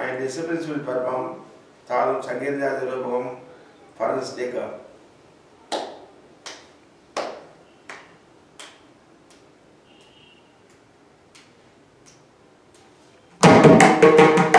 My disciples will perform Talam Sangeeta Rupam for the sticker. Thank